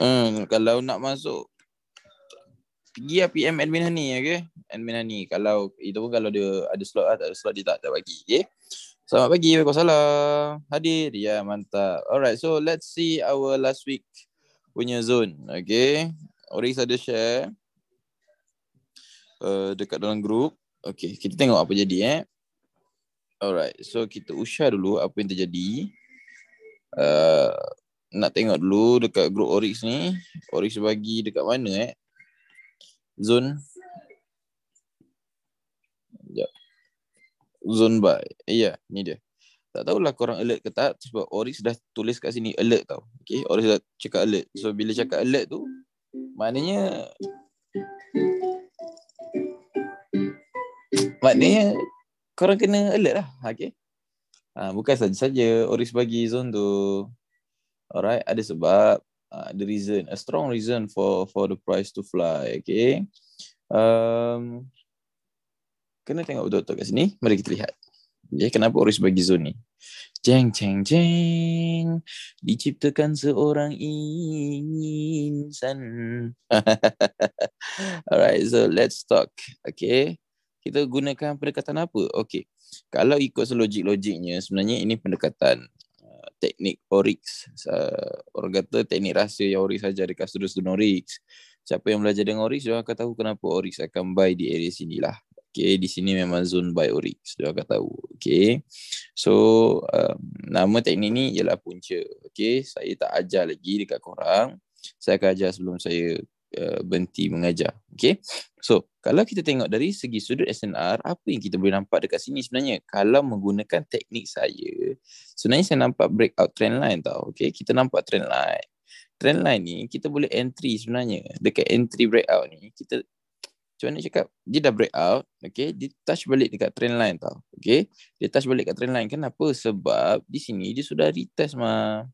Hmm, kalau nak masuk pergi lah PM admin Hani okay? Admin Hani kalau itu pun kalau dia ada slot lah, tak ada slot dia tak, tak bagi okay? Selamat pagi, Waalaikumsalam. Hadir, ya mantap. Alright, so let's see our last week punya zone. Okay, Oris ada share uh, dekat dalam group. Okay, kita tengok apa jadi eh. Alright, so kita usah dulu apa yang terjadi. Uh, nak tengok dulu dekat group Oryx ni. Oryx bagi dekat mana eh? Zone. Sekejap. Zone by. Ya, yeah, ni dia. Tak tahulah korang alert ke tak sebab Oryx dah tulis kat sini alert tau. Okay, Oryx dah cakap alert. So bila cakap alert tu, maknanya maknanya korang kena alert lah. Okay. Ha, bukan saja-saja Oryx bagi zone tu. Alright, ada sebab uh, the reason, a strong reason for for the price to fly. Okay. Um, kena tengok betul-betul kat sini. Mari kita lihat. Okay, kenapa Oris bagi zone ni? Jeng, jeng, jeng. Diciptakan seorang insan. Alright, so let's talk. Okay. Kita gunakan pendekatan apa? Okay. Kalau ikut selogik-logiknya, sebenarnya ini pendekatan teknik Oryx. Uh, orang kata teknik rahsia yang Oryx ajar dekat student-student Oryx. Siapa yang belajar dengan Oryx, dia akan tahu kenapa Oryx akan buy di area sini lah. Okay, di sini memang zone buy Oryx. Dia akan tahu. Okay. So, um, nama teknik ni ialah punca. Okay, saya tak ajar lagi dekat korang. Saya akan ajar sebelum saya uh, berhenti mengajar. Okay. So, kalau kita tengok dari segi sudut SNR, apa yang kita boleh nampak dekat sini sebenarnya? Kalau menggunakan teknik saya, sebenarnya saya nampak breakout trend line tau. Okay, kita nampak trend line. Trend line ni, kita boleh entry sebenarnya. Dekat entry breakout ni, kita macam mana cakap? Dia dah breakout, okay? Dia touch balik dekat trend line tau. Okay? Dia touch balik dekat trend line. Kenapa? Sebab di sini dia sudah retest mah.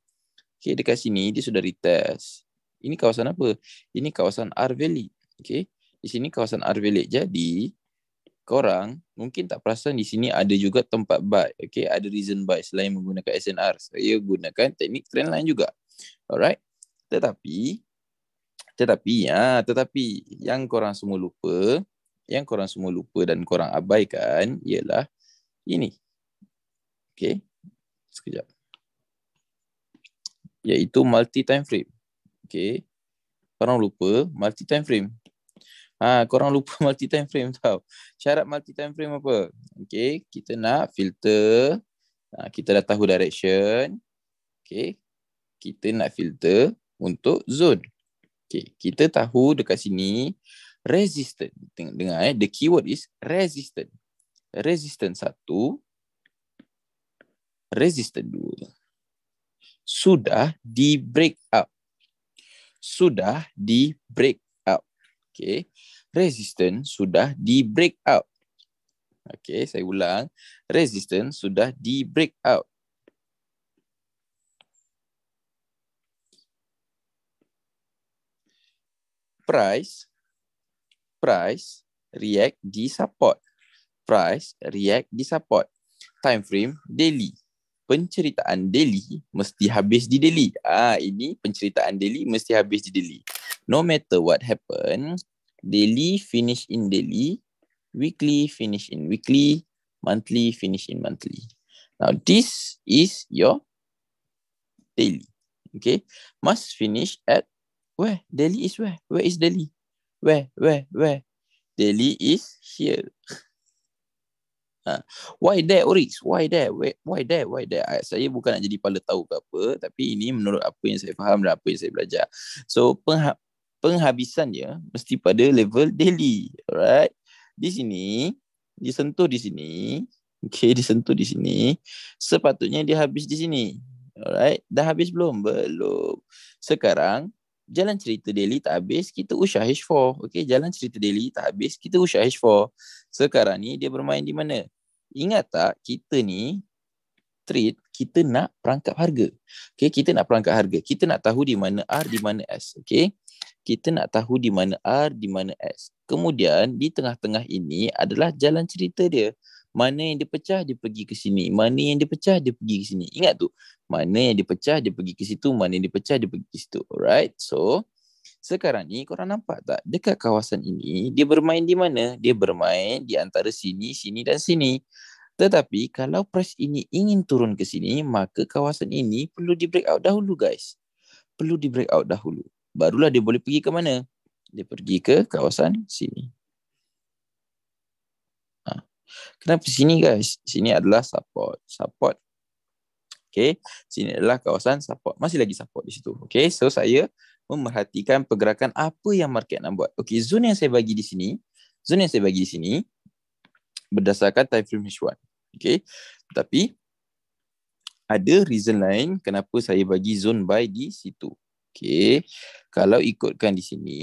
Okay, dekat sini dia sudah retest. Ini kawasan apa? Ini kawasan Valley. Okay? di sini kawasan Village. Jadi korang mungkin tak perasan di sini ada juga tempat buy. Okay, ada reason buy selain menggunakan SNR. Saya gunakan teknik trend line juga. Alright. Tetapi tetapi ya, tetapi yang korang semua lupa, yang korang semua lupa dan korang abaikan ialah ini. Okay. Sekejap. Iaitu multi time frame. Okay. Korang lupa multi time frame. Ha, korang lupa multi time frame tau. Syarat multi time frame apa? Okay, kita nak filter. Ha, kita dah tahu direction. Okay, kita nak filter untuk zone. Okay, kita tahu dekat sini resistant. Dengar eh, the keyword is resistant. Resistant satu. Resistant dua. Sudah di break up. Sudah di break Okay. Resistance sudah di break out. Okay, saya ulang. Resistance sudah di break out. Price price react di support. Price react di support. Time frame daily. Penceritaan daily mesti habis di daily. Ah, ini penceritaan daily mesti habis di daily no matter what happen, daily finish in daily, weekly finish in weekly, monthly finish in monthly. Now this is your daily. Okay, must finish at where? Daily is where? Where is daily? Where? Where? Where? Daily is here. Ha. Why there Oryx? Why there? Why, there? Why there? Saya bukan nak jadi pala tahu ke apa, tapi ini menurut apa yang saya faham dan apa yang saya belajar. So pengha- penghabisannya mesti pada level daily. Alright. Di sini, disentuh di sini. Okay, disentuh di sini. Sepatutnya dia habis di sini. Alright. Dah habis belum? Belum. Sekarang, jalan cerita daily tak habis, kita usah H4. Okay, jalan cerita daily tak habis, kita usah H4. Sekarang ni dia bermain di mana? Ingat tak kita ni trade, kita nak perangkap harga. Okay, kita nak perangkap harga. Kita nak tahu di mana R, di mana S. Okay, kita nak tahu di mana R, di mana S. Kemudian di tengah-tengah ini adalah jalan cerita dia. Mana yang dipecah dia pergi ke sini. Mana yang dipecah dia pergi ke sini. Ingat tu. Mana yang dipecah dia pergi ke situ. Mana yang dipecah dia pergi ke situ. Alright. So sekarang ni korang nampak tak? Dekat kawasan ini dia bermain di mana? Dia bermain di antara sini, sini dan sini. Tetapi kalau price ini ingin turun ke sini, maka kawasan ini perlu di break out dahulu guys. Perlu di break out dahulu. Barulah dia boleh pergi ke mana? Dia pergi ke kawasan sini. Kenapa sini guys? Sini adalah support. Support. Okay. Sini adalah kawasan support. Masih lagi support di situ. Okay. So saya memerhatikan pergerakan apa yang market nak buat. Okay. Zone yang saya bagi di sini. Zone yang saya bagi di sini. Berdasarkan time frame H1. Okay. Tapi ada reason lain kenapa saya bagi zone buy di situ. Okay. Kalau ikutkan di sini.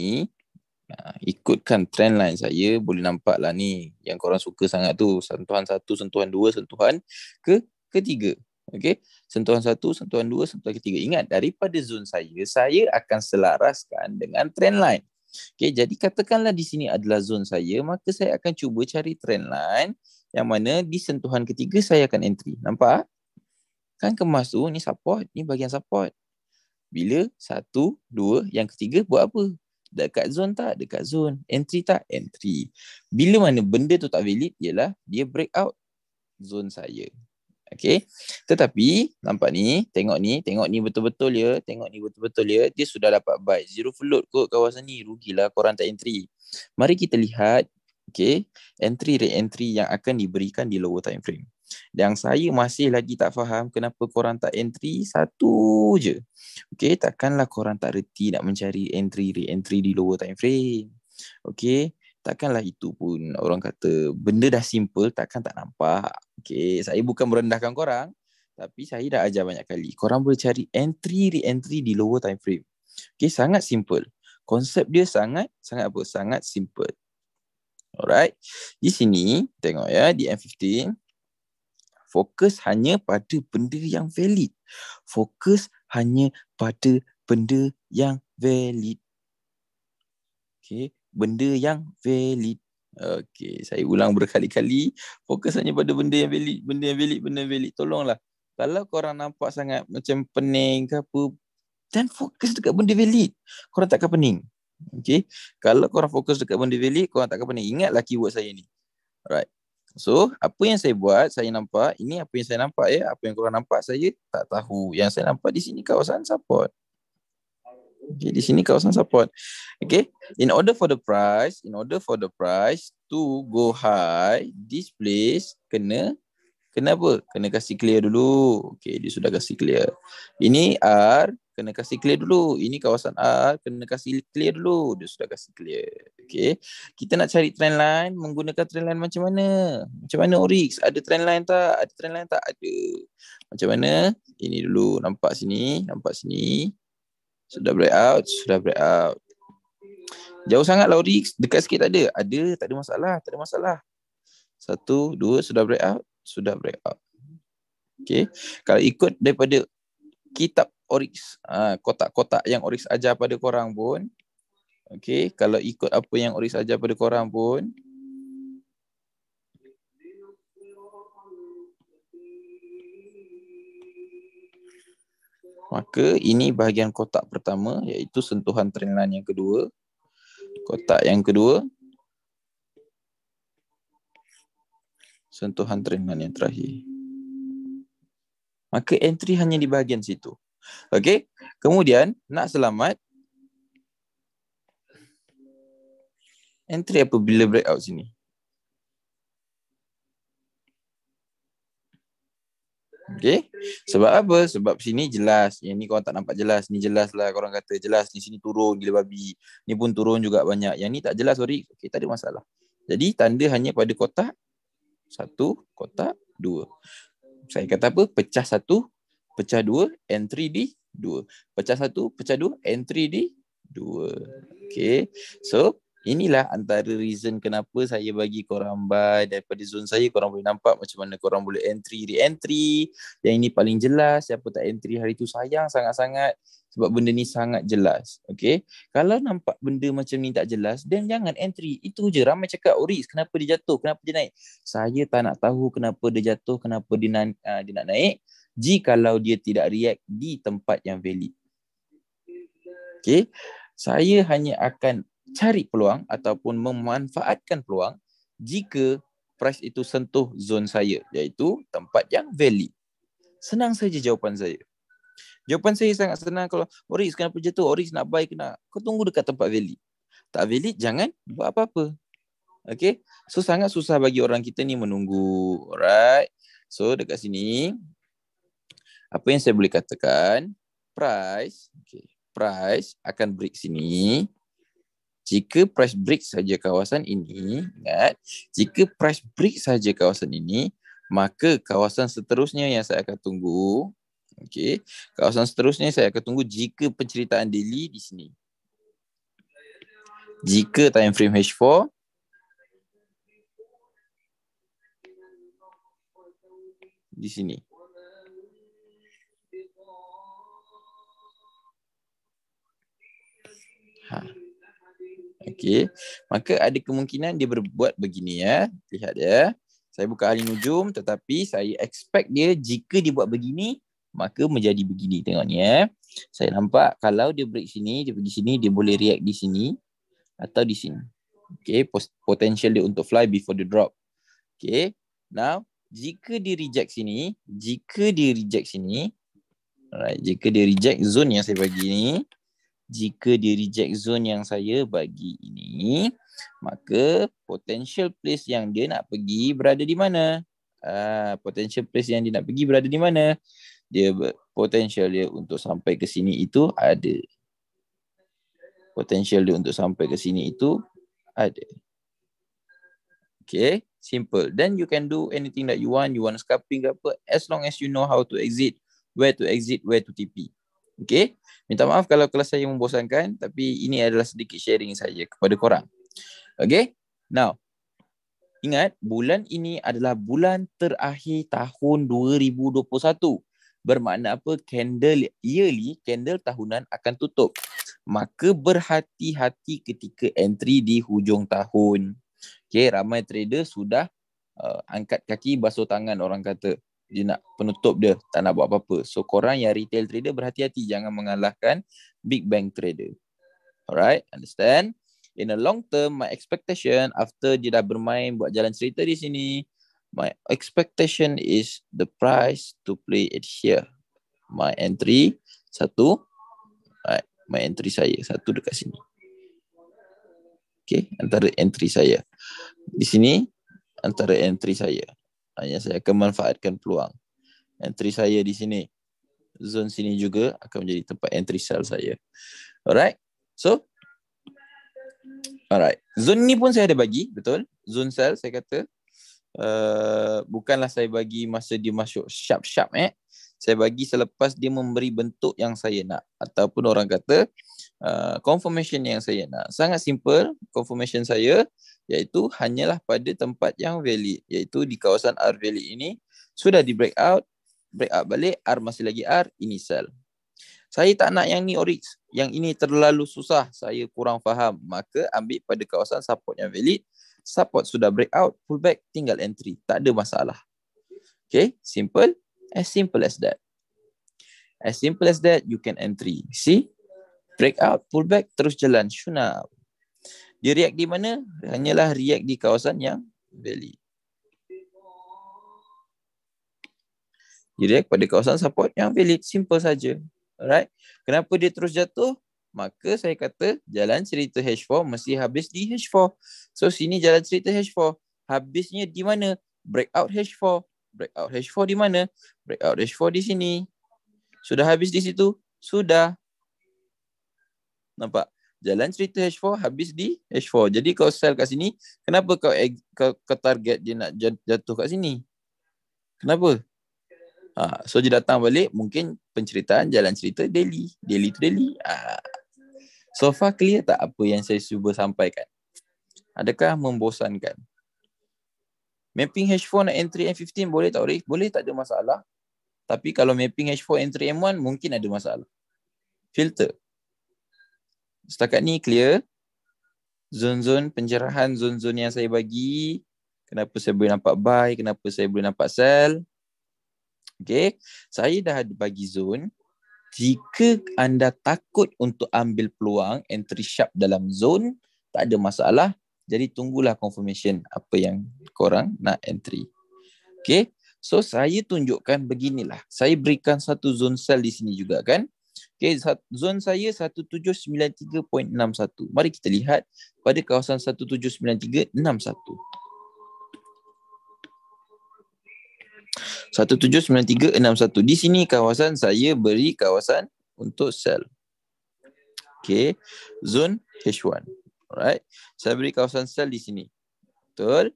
Ikutkan trend line saya boleh nampak lah ni yang korang suka sangat tu sentuhan satu, sentuhan dua, sentuhan ke ketiga. Okay. Sentuhan satu, sentuhan dua, sentuhan ketiga. Ingat daripada zone saya, saya akan selaraskan dengan trend line. Okay, jadi katakanlah di sini adalah zone saya, maka saya akan cuba cari trend line yang mana di sentuhan ketiga saya akan entry. Nampak? Kan kemas tu, ni support, ni bagian support. Bila satu, dua, yang ketiga buat apa? dekat zone tak dekat zone entry tak entry bila mana benda tu tak valid ialah dia break out zone saya okey tetapi nampak ni tengok ni tengok ni betul-betul ya tengok ni betul-betul ya dia sudah dapat buy zero float kot kawasan ni rugilah korang tak entry mari kita lihat okey entry re entry yang akan diberikan di lower time frame yang saya masih lagi tak faham kenapa korang tak entry satu je. Okay, takkanlah korang tak reti nak mencari entry re-entry di lower time frame. Okay, takkanlah itu pun orang kata benda dah simple takkan tak nampak. Okay, saya bukan merendahkan korang. Tapi saya dah ajar banyak kali. Korang boleh cari entry re-entry di lower time frame. Okay, sangat simple. Konsep dia sangat, sangat apa? Sangat simple. Alright. Di sini, tengok ya, di M15 fokus hanya pada benda yang valid. Fokus hanya pada benda yang valid. Okay, benda yang valid. Okay, saya ulang berkali-kali. Fokus hanya pada benda yang valid, benda yang valid, benda yang valid. Tolonglah. Kalau korang nampak sangat macam pening ke apa, dan fokus dekat benda valid. Korang takkan pening. Okay. Kalau korang fokus dekat benda valid, korang takkan pening. Ingatlah keyword saya ni. Alright. So, apa yang saya buat, saya nampak, ini apa yang saya nampak ya, apa yang korang nampak, saya tak tahu. Yang saya nampak di sini kawasan support. Okay, di sini kawasan support. Okay, in order for the price, in order for the price to go high, this place kena, kena apa? Kena kasih clear dulu. Okay, dia sudah kasih clear. Ini R, kena kasih clear dulu. Ini kawasan A, kena kasih clear dulu. Dia sudah kasih clear. Okay. Kita nak cari trend line, menggunakan trend line macam mana? Macam mana Orix? Ada trend line tak? Ada trend line tak? Ada. Macam mana? Ini dulu. Nampak sini. Nampak sini. Sudah break out. Sudah break out. Jauh sangat Orix. Dekat sikit tak ada. Ada. Tak ada masalah. Tak ada masalah. Satu, dua, sudah break out. Sudah break out. Okay. Kalau ikut daripada kitab Oryx uh, kotak-kotak yang Oryx ajar pada korang pun okey kalau ikut apa yang Oryx ajar pada korang pun maka ini bahagian kotak pertama iaitu sentuhan trendline yang kedua kotak yang kedua sentuhan trendline yang terakhir maka entry hanya di bahagian situ Okay. Kemudian nak selamat. Entry apabila breakout sini. Okay. Sebab apa? Sebab sini jelas. Yang ni korang tak nampak jelas. Ni jelas lah korang kata jelas. Ni sini turun gila babi. Ni pun turun juga banyak. Yang ni tak jelas sorry. Okay, tak ada masalah. Jadi tanda hanya pada kotak. Satu, kotak, dua. Saya kata apa? Pecah satu, pecah 2, entry di 2. Pecah 1, pecah 2, entry di 2. Okay. So, inilah antara reason kenapa saya bagi korang buy daripada zone saya korang boleh nampak macam mana korang boleh entry re-entry. Yang ini paling jelas siapa tak entry hari tu sayang sangat-sangat sebab benda ni sangat jelas okay kalau nampak benda macam ni tak jelas then jangan entry. Itu je ramai cakap Oris kenapa dia jatuh? Kenapa dia naik? Saya tak nak tahu kenapa dia jatuh kenapa dia, na- uh, dia nak naik jikalau dia tidak react di tempat yang valid. Okay saya hanya akan cari peluang ataupun memanfaatkan peluang jika price itu sentuh zon saya iaitu tempat yang valid. Senang saja jawapan saya. Jawapan saya sangat senang kalau Oris kenapa jatuh? Oris nak buy kena. Kau tunggu dekat tempat valid. Tak valid jangan buat apa-apa. Okay. So sangat susah bagi orang kita ni menunggu. Alright. So dekat sini. Apa yang saya boleh katakan. Price. Okay. Price akan break sini jika price break saja kawasan ini, ingat, jika price break saja kawasan ini, maka kawasan seterusnya yang saya akan tunggu, okey, kawasan seterusnya saya akan tunggu jika penceritaan daily di sini. Jika time frame H4 di sini. Ha. Okey. Maka ada kemungkinan dia berbuat begini ya. Lihat ya. Saya buka ahli nujum tetapi saya expect dia jika dia buat begini maka menjadi begini. Tengok ni ya. Saya nampak kalau dia break sini, dia pergi sini, dia boleh react di sini atau di sini. Okey, potential dia untuk fly before the drop. Okey. Now, jika dia reject sini, jika dia reject sini, alright, jika dia reject zone yang saya bagi ni, jika dia reject zone yang saya bagi ini, maka potential place yang dia nak pergi berada di mana? Uh, potential place yang dia nak pergi berada di mana? Dia potential dia untuk sampai ke sini itu ada. Potential dia untuk sampai ke sini itu ada. Okay, simple. Then you can do anything that you want. You want scalping ke apa. As long as you know how to exit, where to exit, where to TP. Okay. Minta maaf kalau kelas saya membosankan. Tapi ini adalah sedikit sharing saja kepada korang. Okay. Now. Ingat bulan ini adalah bulan terakhir tahun 2021. Bermakna apa? Candle yearly, candle tahunan akan tutup. Maka berhati-hati ketika entry di hujung tahun. Okay, ramai trader sudah uh, angkat kaki basuh tangan orang kata dia nak penutup dia tak nak buat apa-apa. So korang yang retail trader berhati-hati. Jangan mengalahkan big bank trader. Alright understand? In a long term my expectation after dia dah bermain buat jalan cerita di sini my expectation is the price to play it here. My entry satu. Right my entry saya satu dekat sini. Okay antara entry saya. Di sini antara entry saya hanya saya akan manfaatkan peluang. Entry saya di sini. Zone sini juga akan menjadi tempat entry sell saya. Alright. So. Alright. Zone ni pun saya ada bagi. Betul. Zone sell saya kata. Uh, bukanlah saya bagi masa dia masuk sharp-sharp eh. Saya bagi selepas dia memberi bentuk yang saya nak. Ataupun orang kata uh, confirmation yang saya nak. Sangat simple confirmation saya iaitu hanyalah pada tempat yang valid iaitu di kawasan R valid ini. Sudah di break out break out balik R masih lagi R ini sell saya tak nak yang ni oryx yang ini terlalu susah saya kurang faham. Maka ambil pada kawasan support yang valid. Support sudah break out pull back tinggal entry. Tak ada masalah. Okay simple. As simple as that. As simple as that you can entry. See break out pull back terus jalan shuna dia react di mana? Hanyalah react di kawasan yang valid. Dia react pada kawasan support yang valid. Simple saja. Alright. Kenapa dia terus jatuh? Maka saya kata jalan cerita H4 mesti habis di H4. So sini jalan cerita H4. Habisnya di mana? Breakout H4. Breakout H4 di mana? Breakout H4 di sini. Sudah habis di situ? Sudah. Nampak? jalan cerita H4 habis di H4. Jadi kau sell kat sini, kenapa kau kau, kau target dia nak jatuh kat sini? Kenapa? Ha, so dia datang balik mungkin penceritaan jalan cerita daily, daily to daily. Ha. So far clear tak apa yang saya cuba sampaikan? Adakah membosankan? Mapping H4 nak entry M15 boleh tak Rick? Boleh tak ada masalah. Tapi kalau mapping H4 entry M1 mungkin ada masalah. Filter. Setakat ni clear. Zon-zon pencerahan zon-zon yang saya bagi. Kenapa saya boleh nampak buy, kenapa saya boleh nampak sell. Okay. Saya dah bagi zone. Jika anda takut untuk ambil peluang entry sharp dalam zone, tak ada masalah. Jadi tunggulah confirmation apa yang korang nak entry. Okay. So saya tunjukkan beginilah. Saya berikan satu zone sell di sini juga kan. Okay, zone saya 1793.61. Mari kita lihat pada kawasan 1793.61. 179361. Di sini kawasan saya beri kawasan untuk sell. Okay. Zone H1. Alright. Saya beri kawasan sell di sini. Betul.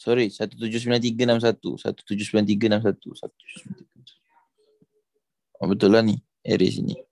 Sorry, 179361. 179361. 179361. Oh, betul lah ni. Area sini. Okay.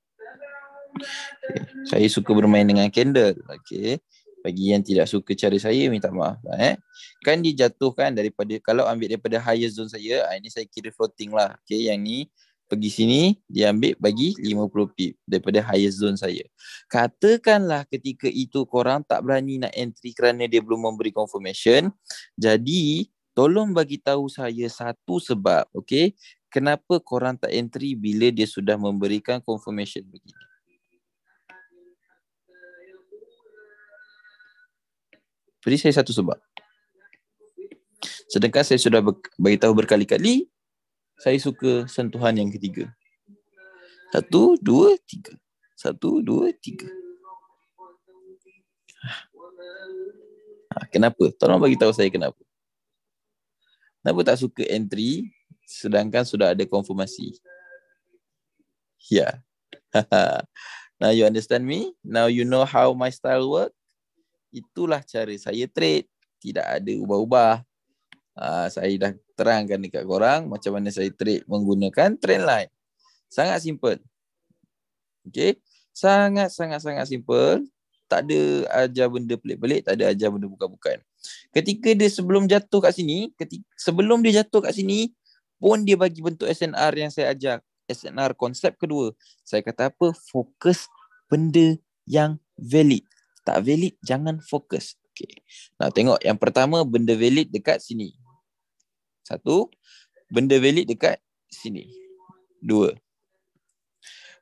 Saya suka bermain dengan candle. Okay. Bagi yang tidak suka cara saya, minta maaf. Lah, eh. Kan dijatuhkan daripada, kalau ambil daripada higher zone saya, ah, ini saya kira floating lah. Okay. Yang ni, pergi sini, dia ambil bagi 50 pip daripada higher zone saya. Katakanlah ketika itu korang tak berani nak entry kerana dia belum memberi confirmation. Jadi, tolong bagi tahu saya satu sebab, okay? kenapa korang tak entry bila dia sudah memberikan confirmation begini? Beri saya satu sebab. Sedangkan saya sudah bagi tahu berkali-kali, saya suka sentuhan yang ketiga. Satu, dua, tiga. Satu, dua, tiga. Ha, kenapa? Tolong bagi tahu saya kenapa. Kenapa tak suka entry sedangkan sudah ada konfirmasi. Ya. Yeah. Now you understand me? Now you know how my style work? Itulah cara saya trade. Tidak ada ubah-ubah. Uh, saya dah terangkan dekat korang macam mana saya trade menggunakan trend line. Sangat simple. Okay. Sangat-sangat-sangat simple. Tak ada ajar benda pelik-pelik. Tak ada ajar benda bukan-bukan. Ketika dia sebelum jatuh kat sini, ketika, sebelum dia jatuh kat sini, pun dia bagi bentuk SNR yang saya ajak. SNR konsep kedua. Saya kata apa? Fokus benda yang valid. Tak valid, jangan fokus. Okay. Nah, tengok yang pertama benda valid dekat sini. Satu. Benda valid dekat sini. Dua.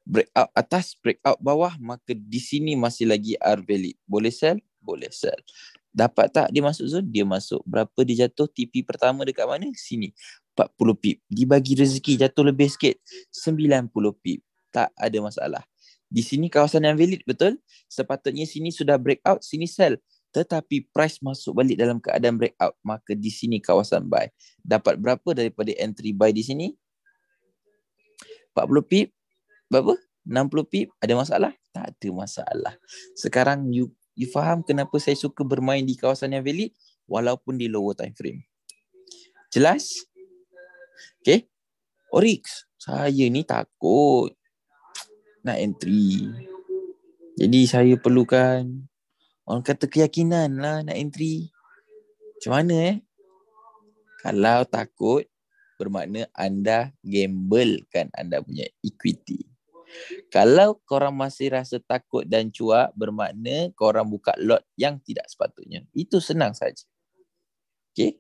Breakout atas, breakout bawah, maka di sini masih lagi R valid. Boleh sell? Boleh sell. Dapat tak dia masuk zone? Dia masuk. Berapa dia jatuh? TP pertama dekat mana? Sini. 40 pip. Dibagi rezeki jatuh lebih sikit 90 pip. Tak ada masalah. Di sini kawasan yang valid betul. Sepatutnya sini sudah breakout, sini sell. Tetapi price masuk balik dalam keadaan breakout. Maka di sini kawasan buy. Dapat berapa daripada entry buy di sini? 40 pip. Berapa? 60 pip. Ada masalah? Tak ada masalah. Sekarang you you faham kenapa saya suka bermain di kawasan yang valid walaupun di lower time frame. Jelas? Okay. Oryx, saya ni takut nak entry. Jadi saya perlukan orang kata keyakinan lah nak entry. Macam mana eh? Kalau takut, bermakna anda gamblekan anda punya equity. Kalau korang masih rasa takut dan cuak, bermakna korang buka lot yang tidak sepatutnya. Itu senang saja. Okay?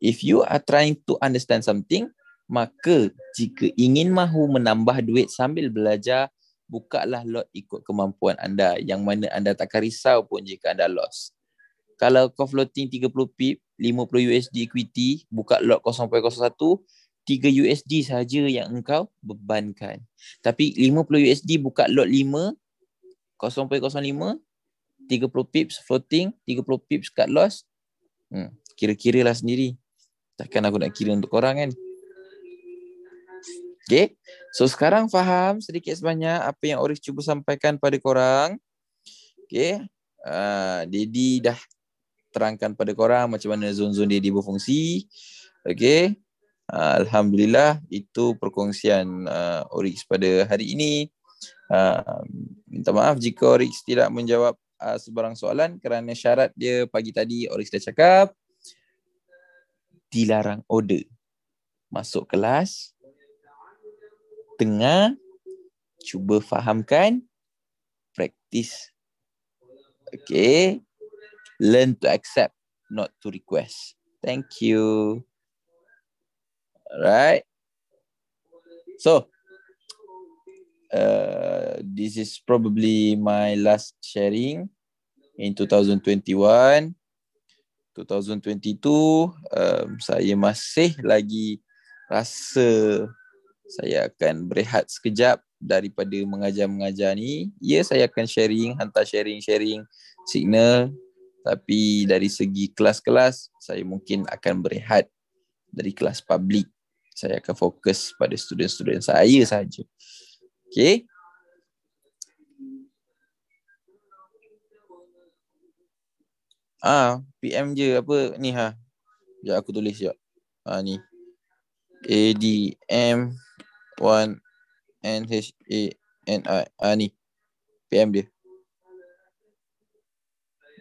If you are trying to understand something, maka jika ingin mahu menambah duit sambil belajar, bukalah lot ikut kemampuan anda yang mana anda takkan risau pun jika anda loss. Kalau kau floating 30 pip, 50 USD equity, buka lot 0.01, 3 USD saja yang engkau bebankan. Tapi 50 USD buka lot 5, 0.05, 30 pips floating, 30 pips cut loss. Hmm, kira-kira lah sendiri. Takkan aku nak kira untuk korang kan. Okay. So sekarang faham sedikit sebanyak apa yang Oris cuba sampaikan pada korang. Okay. Uh, Dedi dah terangkan pada korang macam mana zon-zon Dedi berfungsi. Okay. Uh, Alhamdulillah itu perkongsian uh, Oris pada hari ini. Uh, minta maaf jika Oris tidak menjawab uh, sebarang soalan kerana syarat dia pagi tadi Oris dah cakap dilarang order masuk kelas tengah cuba fahamkan practice. Okay. Learn to accept not to request. Thank you. Alright. So uh, this is probably my last sharing in 2021 2022 um, saya masih lagi rasa saya akan berehat sekejap daripada mengajar-mengajar ni. Ya, saya akan sharing, hantar sharing-sharing signal. Tapi dari segi kelas-kelas, saya mungkin akan berehat dari kelas publik. Saya akan fokus pada student-student saya saja. Okay. Ah, PM je apa ni ha. Ya aku tulis jap. Ah ni. A 1 N H A N I. Ah ni. PM dia.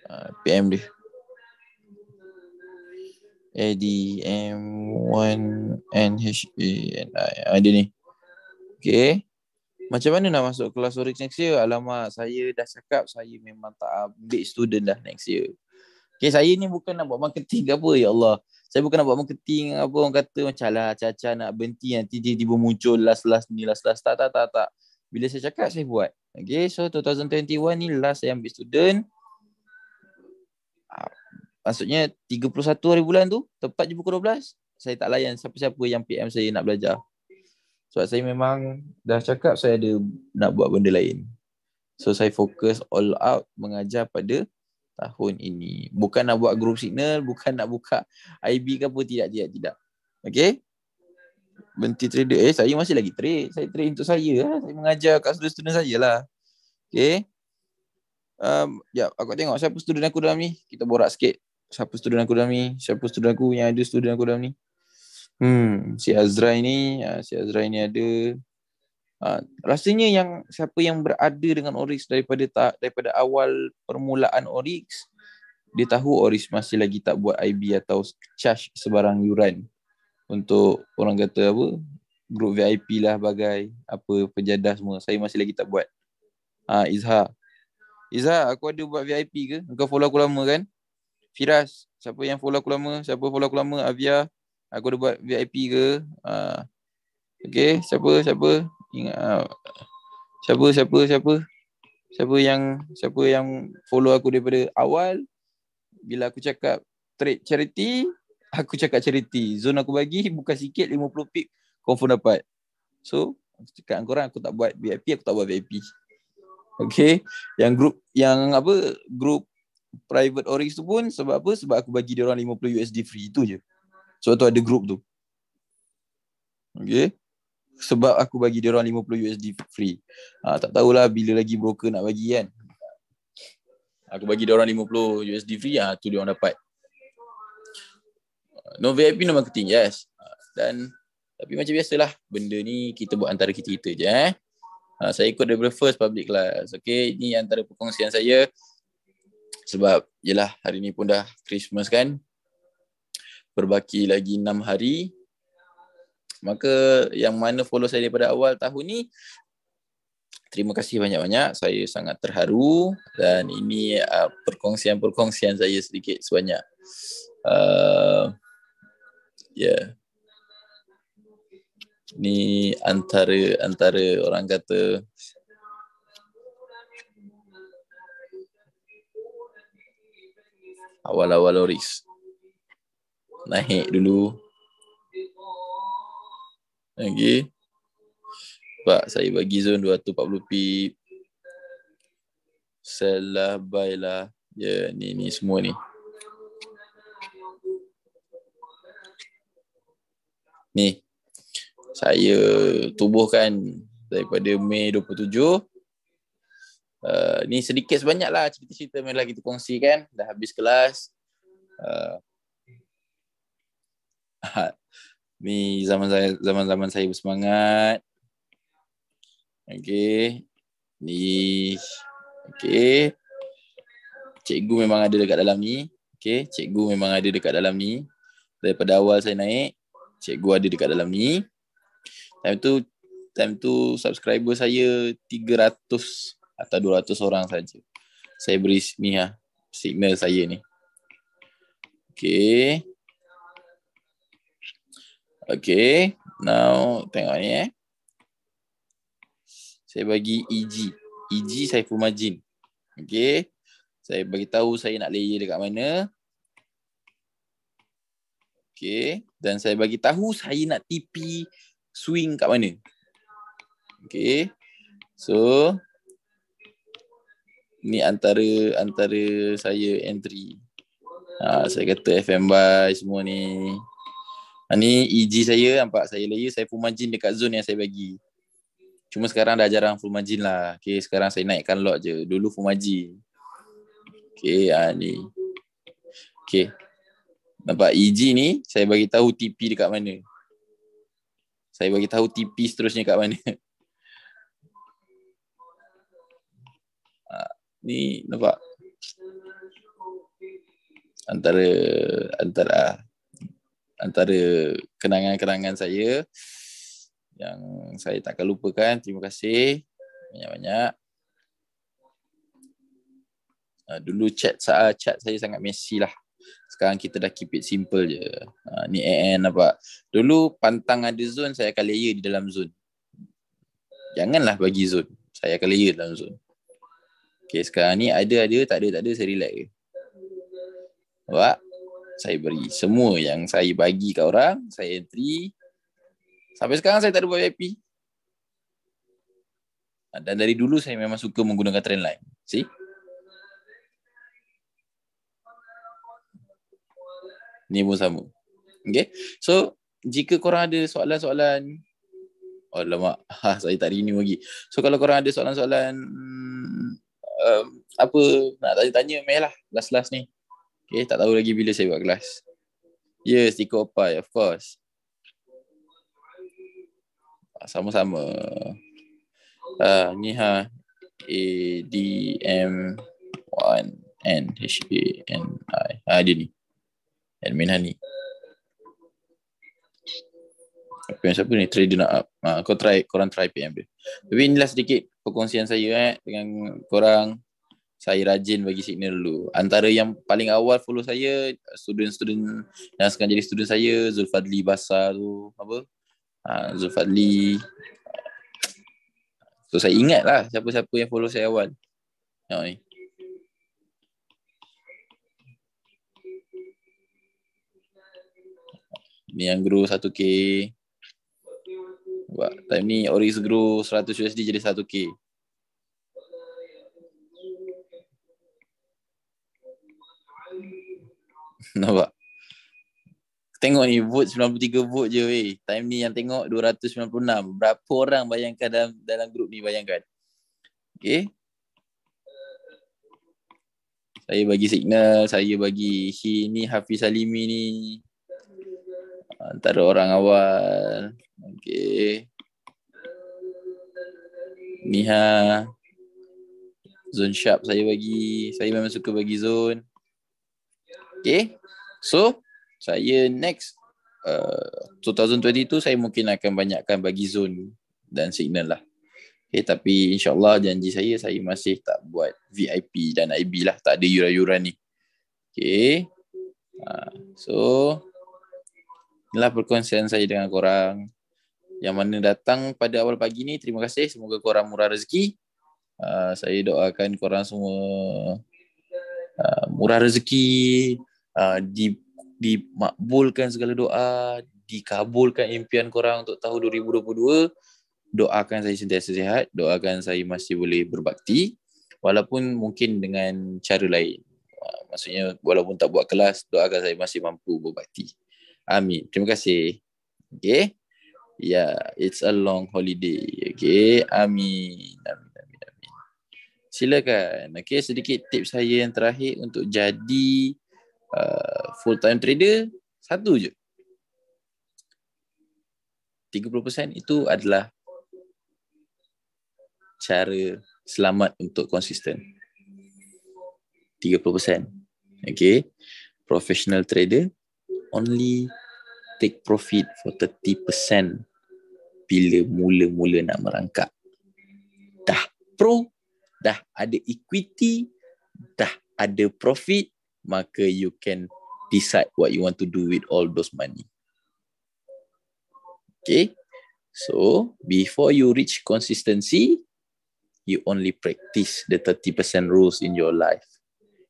Ah, PM dia. A D M 1 N H A N I. Ah dia ni. Okay. Macam mana nak masuk kelas Oryx next year? Alamak, saya dah cakap saya memang tak ambil student dah next year. Okay, saya ni bukan nak buat marketing ke apa, ya Allah. Saya bukan nak buat marketing apa orang kata macam lah caca nak berhenti nanti tiba-tiba muncul last-last ni, last-last. Tak, tak, tak, tak. Bila saya cakap, saya buat. Okay, so 2021 ni last saya ambil student. Ah, maksudnya 31 hari bulan tu, tepat je pukul 12. Saya tak layan siapa-siapa yang PM saya nak belajar. Sebab saya memang dah cakap saya ada nak buat benda lain. So saya fokus all out mengajar pada tahun ini. Bukan nak buat group signal, bukan nak buka IB ke apa, tidak, tidak, tidak. Okay? Benti trader, eh saya masih lagi trade. Saya trade untuk saya lah. Saya mengajar kat student-student saya lah. Okay? Um, ya, aku tengok siapa student aku dalam ni. Kita borak sikit. Siapa student aku dalam ni? Siapa student aku yang ada student aku dalam ni? Hmm, si Azra ini, uh, si Azra ini ada. Uh, rasanya yang siapa yang berada dengan Oryx daripada tak daripada awal permulaan Oryx, dia tahu Oryx masih lagi tak buat IB atau charge sebarang yuran untuk orang kata apa grup VIP lah bagai apa pejadah semua. Saya masih lagi tak buat. Ah uh, Izha. Izha, aku ada buat VIP ke? Engkau follow aku lama kan? Firas, siapa yang follow aku lama? Siapa follow aku lama? Avia, Aku dah buat VIP ke? Uh, okay, siapa, siapa? Ingat, uh, siapa, siapa, siapa? Siapa yang siapa yang follow aku daripada awal? Bila aku cakap trade charity, aku cakap charity. Zone aku bagi bukan sikit 50 pip confirm dapat. So, aku cakap korang aku tak buat VIP, aku tak buat VIP. Okay. Yang group yang apa? Group private orange tu pun sebab apa? Sebab aku bagi dia orang 50 USD free itu je. Sebab tu ada group tu. Okay. Sebab aku bagi dia orang 50 USD free. Ha, tak tahulah bila lagi broker nak bagi kan. Aku bagi dia orang 50 USD free, ha, tu dia orang dapat. No VIP no marketing, yes. Ha, dan tapi macam biasalah, benda ni kita buat antara kita-kita je eh. Ha, saya ikut daripada first public class. Okay, ni antara perkongsian saya. Sebab, yelah, hari ni pun dah Christmas kan berbaki lagi 6 hari maka yang mana follow saya daripada awal tahun ni terima kasih banyak-banyak saya sangat terharu dan ini uh, perkongsian-perkongsian saya sedikit sebanyak uh, ya yeah. ni antara antara orang kata awal-awal Loris naik dulu. Okey. Pak saya bagi zone 240 pip. Sell lah. Ya, ni ni semua ni. Ni. saya tubuhkan daripada Mei 27 uh, ni sedikit sebanyak lah cerita-cerita yang kita kongsikan dah habis kelas uh, ni zaman saya zaman-zaman saya bersemangat. Okey. Ni. Okey. Cikgu memang ada dekat dalam ni. Okey. Cikgu memang ada dekat dalam ni. Daripada awal saya naik cikgu ada dekat dalam ni. Time tu time tu subscriber saya 300 atau 200 orang saja. Saya beri ni ha signal saya ni. Okey okey now tengok ni eh saya bagi EG EG saya full margin okey saya bagi tahu saya nak layer dekat mana Okay. Dan saya bagi tahu saya nak TP swing kat mana. Okay. So. Ni antara antara saya entry. Ha, saya kata FM buy semua ni. Ha, ni EG saya nampak saya layer saya full margin dekat zone yang saya bagi. Cuma sekarang dah jarang full margin lah. Okay, sekarang saya naikkan lot je. Dulu full margin. Okay, ha, ni. Okay. Nampak EG ni saya bagi tahu TP dekat mana. Saya bagi tahu TP seterusnya kat mana. Ha, ni nampak antara antara antara kenangan-kenangan saya yang saya takkan lupakan. Terima kasih banyak-banyak. Ha, dulu chat saya chat saya sangat messy lah sekarang kita dah keep it simple je. Ha, ni AN apa. Dulu pantang ada zone, saya akan layer di dalam zone. Janganlah bagi zone. Saya akan layer dalam zone. Okay, sekarang ni ada, ada, tak ada, tak ada, saya relax je. Nampak? Saya beri semua yang saya bagi kat orang, saya entry. Sampai sekarang saya tak ada VIP. Ha, dan dari dulu saya memang suka menggunakan trend line. See? Ni pun sama. Okay. So, jika korang ada soalan-soalan Oh lama, ha, saya tak renew lagi. So kalau korang ada soalan-soalan um, apa nak tanya-tanya meh lah last-last ni. Okay, tak tahu lagi bila saya buat kelas. Yes, sticker opai, of course. Ah, sama-sama. Uh, ni ha A D M 1 N H A N I. Ah dia ni. Admin Hani. Apa yang siapa ni? Trader nak up. Ha, kau try, korang try PM dia. Tapi inilah sedikit perkongsian saya eh, dengan korang. Saya rajin bagi signal dulu. Antara yang paling awal follow saya, student-student yang sekarang jadi student saya, Zulfadli Basar tu, apa? Ha, Zulfadli. So saya ingat lah siapa-siapa yang follow saya awal. Tengok ni. Ni yang grow 1k. Buat time ni Oris grow 100 USD jadi 1k. Nampak? Tengok ni vote 93 vote je weh. Time ni yang tengok 296. Berapa orang bayangkan dalam dalam grup ni bayangkan. Okay. Saya bagi signal, saya bagi si ni Hafiz Salimi ni antara orang awal. Okey. Niha. Zone sharp saya bagi. Saya memang suka bagi zone. Okey. So, saya next uh, 2022 saya mungkin akan banyakkan bagi zone dan signal lah. Okay, tapi insyaAllah janji saya, saya masih tak buat VIP dan IB lah. Tak ada yuran-yuran ni. Okay. Uh, so, inilah perkongsian saya dengan korang yang mana datang pada awal pagi ni terima kasih semoga korang murah rezeki uh, saya doakan korang semua uh, murah rezeki uh, di dimakbulkan segala doa dikabulkan impian korang untuk tahun 2022 doakan saya sentiasa sihat doakan saya masih boleh berbakti walaupun mungkin dengan cara lain maksudnya walaupun tak buat kelas doakan saya masih mampu berbakti Amin. Terima kasih. Okay. Yeah, it's a long holiday. Okay, amin. Amin, amin, amin. Silakan. Okay, sedikit tips saya yang terakhir untuk jadi uh, full-time trader. Satu je. 30% itu adalah cara selamat untuk konsisten. 30%. Okay. Professional trader only take profit for 30% bila mula-mula nak merangkak. Dah pro, dah ada equity, dah ada profit, maka you can decide what you want to do with all those money. Okay. So, before you reach consistency, you only practice the 30% rules in your life,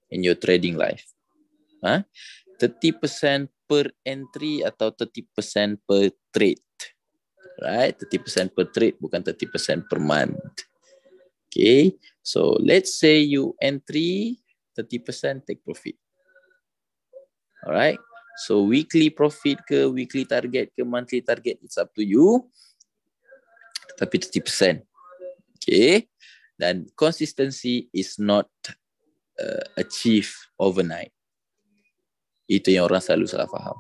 in your trading life. Huh? 30% per entry atau 30% per trade. Right? 30% per trade bukan 30% per month. Okay. So, let's say you entry 30% take profit. Alright. So weekly profit ke, weekly target ke, monthly target, it's up to you. Tapi 30%. Okay. Dan consistency is not uh, achieved overnight. Itu yang orang selalu salah faham.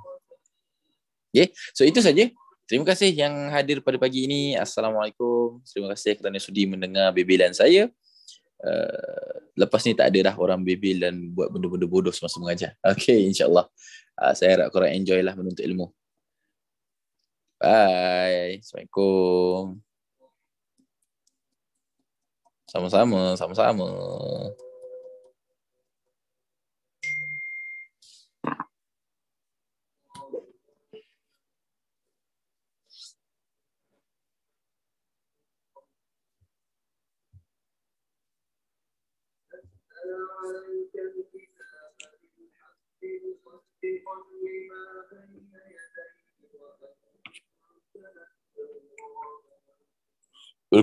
Okay. So itu saja. Terima kasih yang hadir pada pagi ini. Assalamualaikum. Terima kasih kerana sudi mendengar bebelan saya. Uh, lepas ni tak ada dah orang bebel dan buat benda-benda bodoh semasa mengajar. Okay, insyaAllah. Uh, saya harap korang enjoy lah menuntut ilmu. Bye. Assalamualaikum. Sama-sama, sama-sama.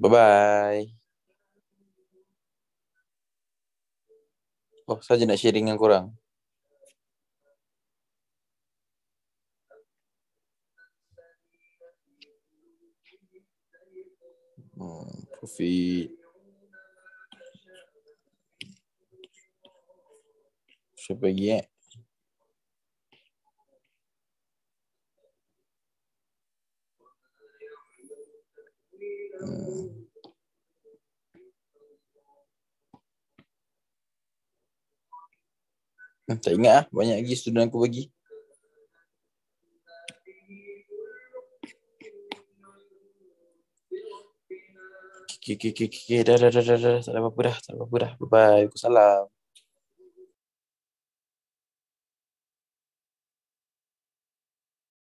Bye-bye. Oh, saja nak sharing dengan korang. Hmm, profit. Siapa lagi eh? Hmm. Tak ingat ah banyak lagi student aku bagi. Okay, okay, okay, okay. Dah, dah, dah, dah, dah. Tak ada apa-apa dah. Tak ada apa-apa dah. Bye-bye. Assalamualaikum.